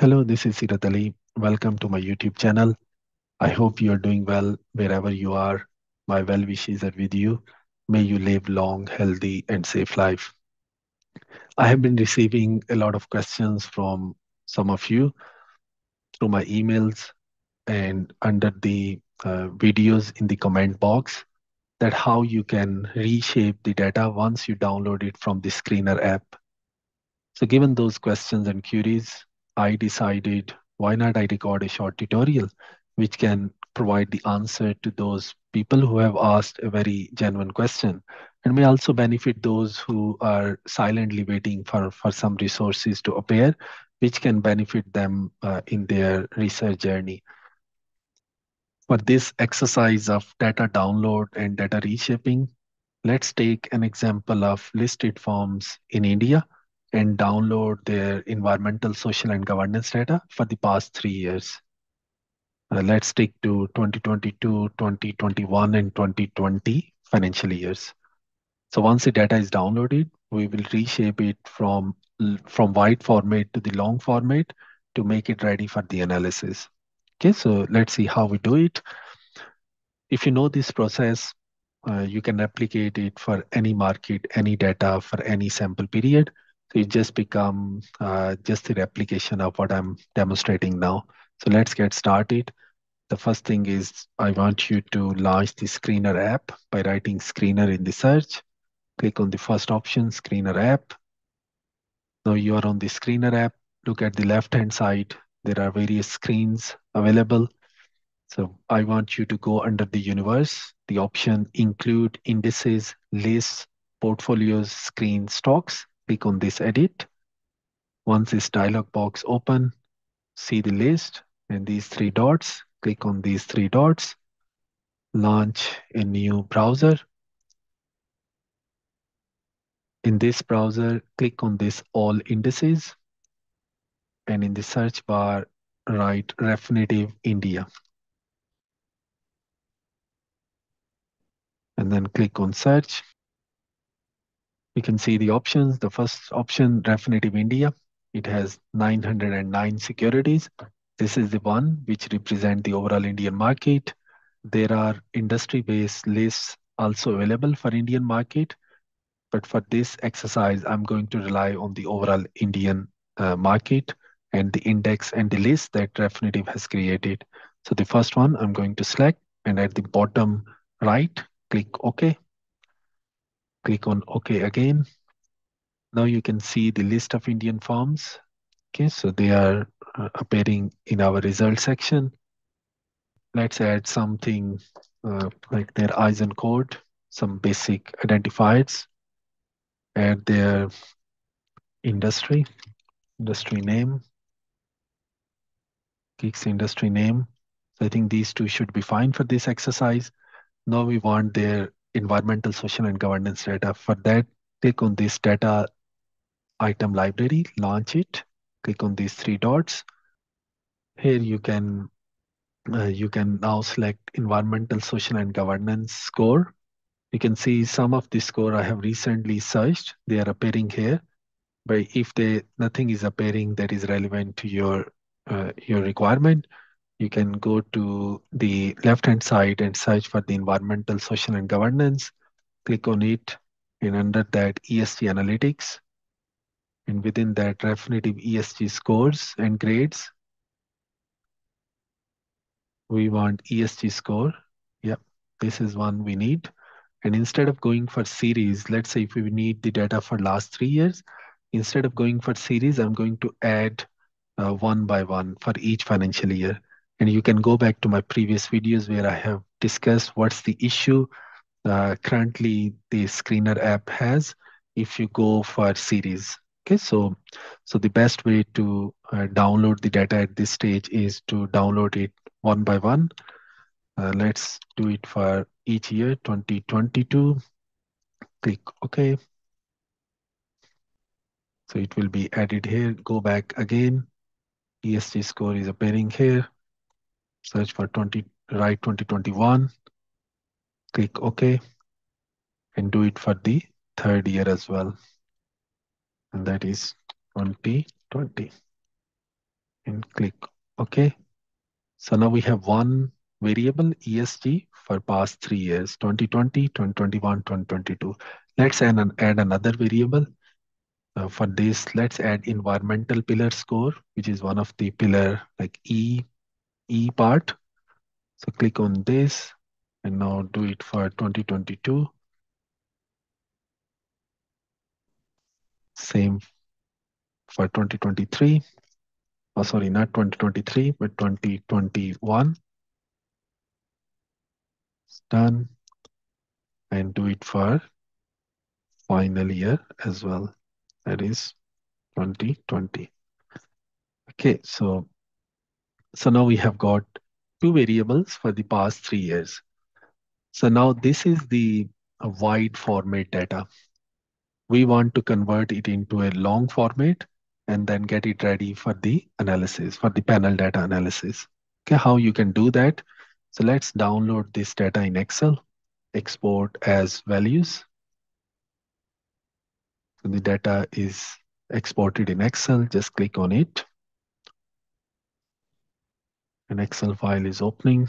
Hello, this is Searat Ali. Welcome to my YouTube channel. I hope you are doing well wherever you are. My well wishes are with you. May you live long, healthy, and safe life. I have been receiving a lot of questions from some of you through my emails and under the uh, videos in the comment box that how you can reshape the data once you download it from the Screener app. So given those questions and queries, I decided why not I record a short tutorial which can provide the answer to those people who have asked a very genuine question and may also benefit those who are silently waiting for, for some resources to appear, which can benefit them uh, in their research journey. For this exercise of data download and data reshaping, let's take an example of listed forms in India and download their environmental, social, and governance data for the past three years. Uh, let's stick to 2022, 2021, and 2020 financial years. So once the data is downloaded, we will reshape it from, from wide format to the long format to make it ready for the analysis. Okay, so let's see how we do it. If you know this process, uh, you can replicate it for any market, any data for any sample period. So it just become uh, just the replication of what I'm demonstrating now. So let's get started. The first thing is I want you to launch the Screener app by writing Screener in the search. Click on the first option, Screener app. Now you are on the Screener app. Look at the left-hand side. There are various screens available. So I want you to go under the universe, the option include indices, lists, portfolios, screen stocks click on this edit. Once this dialog box open, see the list and these three dots, click on these three dots, launch a new browser. In this browser, click on this all indices and in the search bar, write Refinitiv India. And then click on search. You can see the options. The first option, Refinitiv India, it has 909 securities. This is the one which represent the overall Indian market. There are industry-based lists also available for Indian market. But for this exercise, I'm going to rely on the overall Indian uh, market and the index and the list that Refinitiv has created. So the first one I'm going to select and at the bottom right, click OK. Click on OK again. Now you can see the list of Indian firms. Okay, so they are uh, appearing in our result section. Let's add something uh, like their ISIN code, some basic identifiers, add their industry, industry name, GICS industry name. So I think these two should be fine for this exercise. Now we want their environmental, social, and governance data. For that, click on this data item library, launch it, click on these three dots. Here you can uh, you can now select environmental, social, and governance score. You can see some of the score I have recently searched. They are appearing here. But if they nothing is appearing that is relevant to your uh, your requirement, you can go to the left-hand side and search for the environmental, social, and governance. Click on it, and under that ESG analytics. And within that, Refinitiv ESG scores and grades. We want ESG score. Yep, this is one we need. And instead of going for series, let's say if we need the data for last three years, instead of going for series, I'm going to add uh, one by one for each financial year. And you can go back to my previous videos where I have discussed what's the issue uh, currently the screener app has if you go for series. Okay, so so the best way to uh, download the data at this stage is to download it one by one. Uh, let's do it for each year, 2022. Click OK. So it will be added here. Go back again. ESG score is appearing here. Search for 20, write 2021. Click OK. And do it for the third year as well. And that is 2020. and click OK. So now we have one variable ESG for past three years, 2020, 2021, 2022. Let's add, an, add another variable. Uh, for this, let's add environmental pillar score, which is one of the pillar like E, E part. So click on this and now do it for 2022. Same for 2023. Oh, sorry, not 2023, but 2021. It's done. And do it for final year as well. That is 2020. Okay, so so now we have got two variables for the past three years. So now this is the uh, wide format data. We want to convert it into a long format and then get it ready for the analysis, for the panel data analysis. Okay, how you can do that? So let's download this data in Excel, export as values. So the data is exported in Excel, just click on it. An Excel file is opening.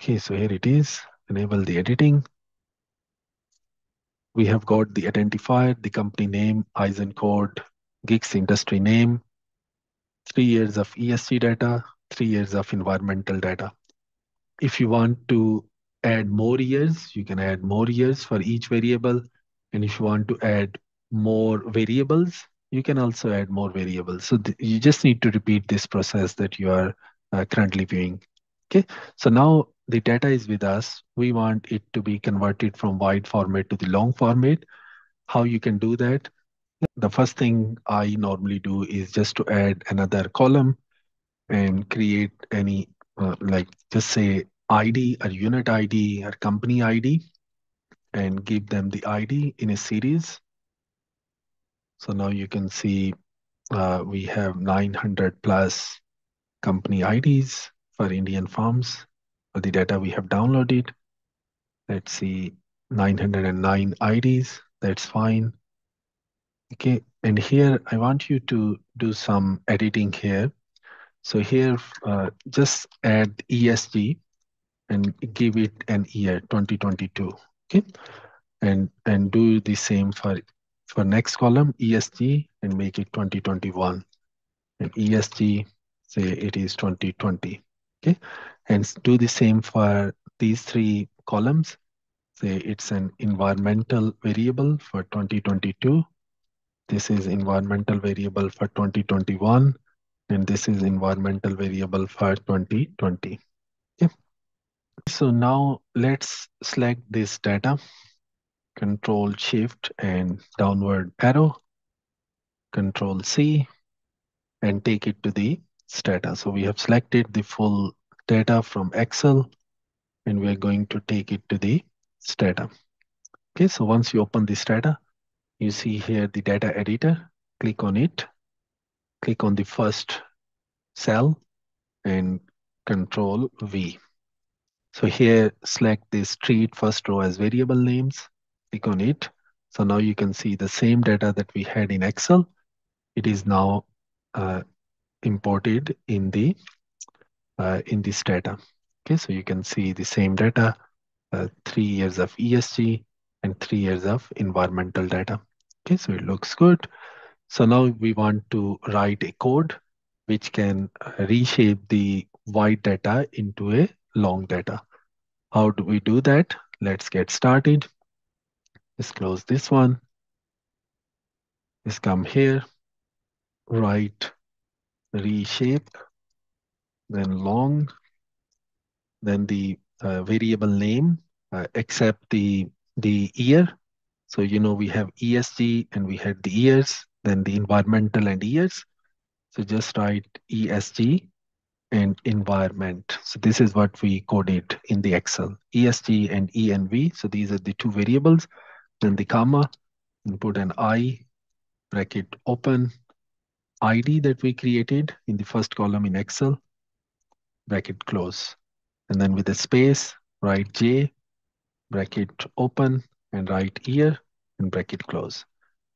Okay, so here it is. Enable the editing. We have got the identifier, the company name, ISIN code, GICS industry name, three years of ESG data, three years of environmental data. If you want to add more years, you can add more years for each variable. And if you want to add more variables, you can also add more variables. So you just need to repeat this process that you are uh, currently viewing. Okay, so now the data is with us. We want it to be converted from wide format to the long format. How you can do that? The first thing I normally do is just to add another column and create any, uh, like just say ID or unit ID or company ID and give them the ID in a series. So now you can see uh, we have 900 plus company IDs for Indian farms for the data we have downloaded. Let's see 909 IDs. That's fine. Okay, and here I want you to do some editing here. So here, uh, just add ESG and give it an year 2022. Okay, and and do the same for for next column ESG and make it 2021 and ESG say it is 2020. Okay, and do the same for these three columns. Say it's an environmental variable for 2022. This is environmental variable for 2021. And this is environmental variable for 2020. Okay. So now let's select this data. Control Shift and downward arrow. Control C and take it to the data. So we have selected the full data from Excel and we're going to take it to the data. Okay, so once you open this Stata, you see here the data editor, click on it, click on the first cell and control V. So here, select this treat first row as variable names, click on it. So now you can see the same data that we had in Excel. It is now uh, imported in the uh, in this Stata. Okay, so you can see the same data, uh, three years of ESG and three years of environmental data. Okay, so it looks good. So now we want to write a code which can uh, reshape the wide data into a long data. How do we do that? Let's get started. Let's close this one. Let's come here, write reshape then long, then the uh, variable name, uh, except the, the year. So, you know, we have ESG and we had the years, then the environmental and years. So just write ESG and environment. So this is what we coded in the Excel, ESG and ENV. So these are the two variables. Then the comma, and put an I, bracket open, ID that we created in the first column in Excel, bracket close. And then with a space, write J, bracket open, and write year, and bracket close.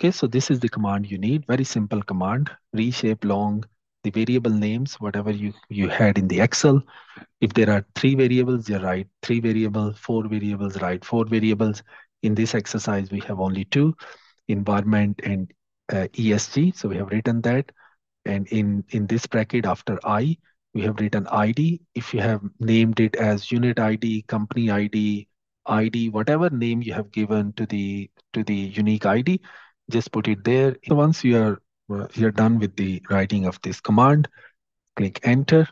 Okay, so this is the command you need. Very simple command. Reshape long the variable names, whatever you, you had in the Excel. If there are three variables, you write three variables, four variables, write four variables. In this exercise, we have only two, environment and uh, ESG. So we have written that. And in, in this bracket after I, we have written ID. If you have named it as unit ID, company ID, ID, whatever name you have given to the to the unique ID, just put it there. So once you are uh, you're done with the writing of this command, click enter.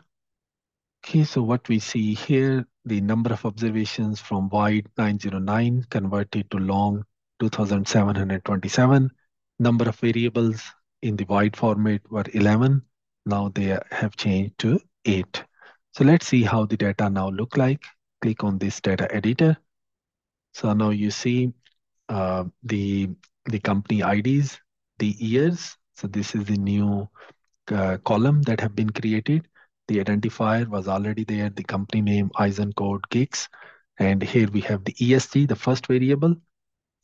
Okay, so what we see here, the number of observations from wide 909 converted to long 2727. Number of variables in the wide format were 11. Now they have changed to 8. So let's see how the data now look like. Click on this data editor. So now you see uh, the the company IDs, the years. So this is the new uh, column that have been created. The identifier was already there, the company name, ISIN code GICS. And here we have the ESG, the first variable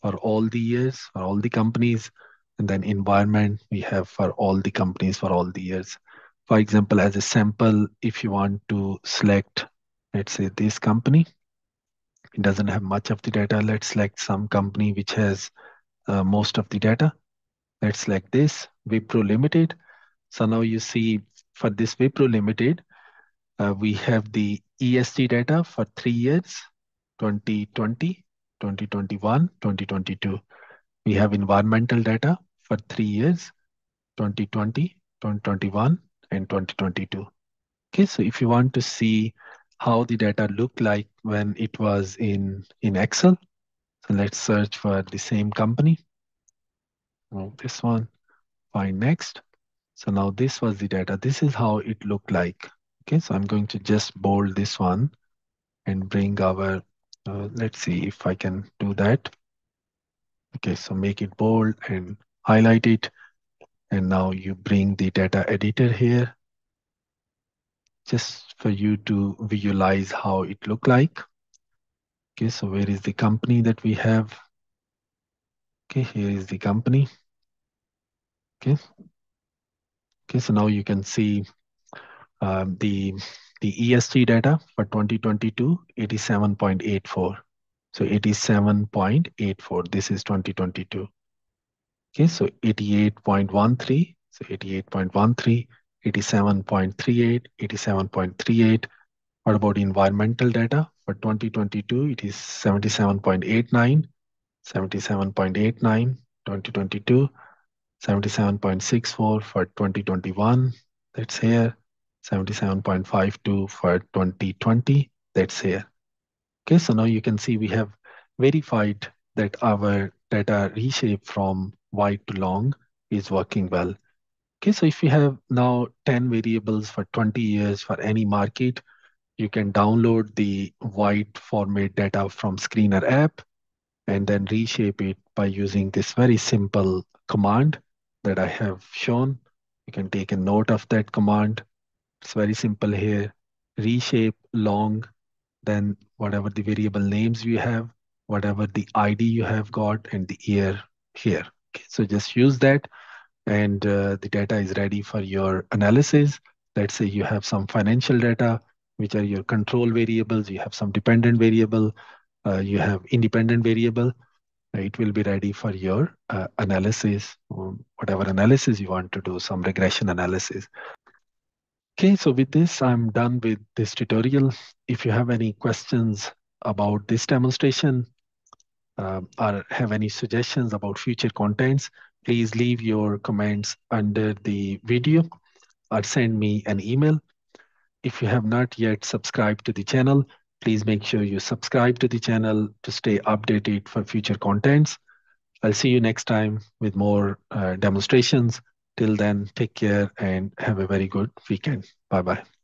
for all the years, for all the companies. And then environment, we have for all the companies for all the years. For example, as a sample, if you want to select, let's say this company, it doesn't have much of the data. Let's select some company which has uh, most of the data. Let's select this, Wipro Limited. So now you see for this Wipro Limited, uh, we have the ESG data for three years, 2020, 2021, 2022. We have environmental data for three years, 2020, 2021, and 2022. Okay, so if you want to see how the data looked like when it was in, in Excel, so let's search for the same company. Oh, this one, find next. So now this was the data. This is how it looked like. Okay, so I'm going to just bold this one and bring our, uh, let's see if I can do that. Okay, so make it bold and highlight it. And now you bring the data editor here just for you to visualize how it looked like. Okay, so where is the company that we have? Okay, here is the company. Okay. Okay, so now you can see um, the the ESG data for 2022, 87.84. So 87.84, this is 2022. Okay, so 88.13, so 88.13, 87.38, 87.38. What about environmental data? For 2022, it is 77.89, 77.89, 2022, 77.64 for 2021, that's here, 77.52 for 2020, that's here. Okay, so now you can see we have verified that our data reshape from wide to long is working well. Okay, so if you have now 10 variables for 20 years for any market, you can download the wide format data from Screener app and then reshape it by using this very simple command that I have shown. You can take a note of that command. It's very simple here. Reshape long, then whatever the variable names you have, whatever the ID you have got, and the year here. Okay, so just use that and uh, the data is ready for your analysis. Let's say you have some financial data, which are your control variables. You have some dependent variable. Uh, you have independent variable. It will be ready for your uh, analysis, whatever analysis you want to do, some regression analysis. Okay, so with this, I'm done with this tutorial. If you have any questions about this demonstration uh, or have any suggestions about future contents, please leave your comments under the video or send me an email. If you have not yet subscribed to the channel, please make sure you subscribe to the channel to stay updated for future contents. I'll see you next time with more uh, demonstrations. Till then, take care and have a very good weekend. Bye-bye.